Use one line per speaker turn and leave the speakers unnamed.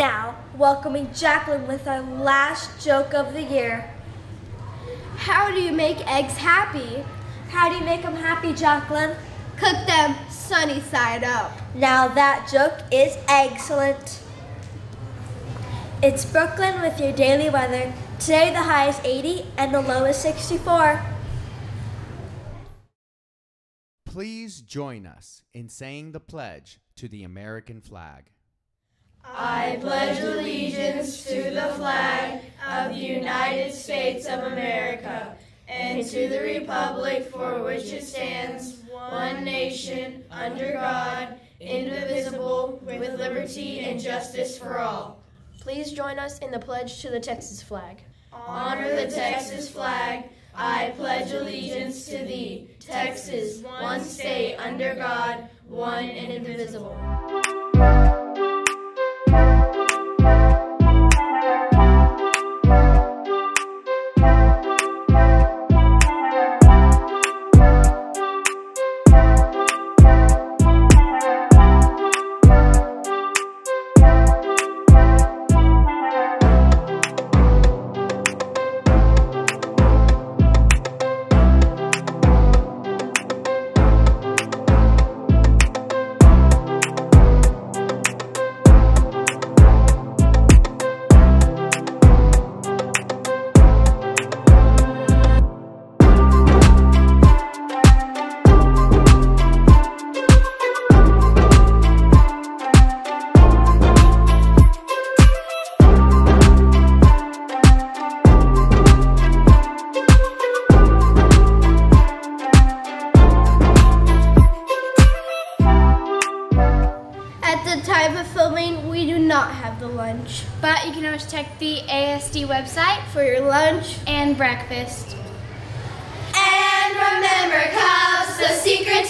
now, welcoming Jacqueline with our last joke of the year.
How do you make eggs happy?
How do you make them happy, Jacqueline?
Cook them sunny side up.
Now that joke is excellent. It's Brooklyn with your daily weather. Today the high is 80 and the low is 64.
Please join us in saying the pledge to the American flag.
I pledge allegiance to the flag of the United States of America and to the republic for which it stands, one nation, under God, indivisible, with liberty and justice for all.
Please join us in the pledge to the Texas flag.
Honor the Texas flag. I pledge allegiance to thee, Texas, one state under God, one and indivisible.
The time of filming, we do not have the lunch.
But you can always check the ASD website
For your lunch,
and breakfast.
And remember, Cubs, the secret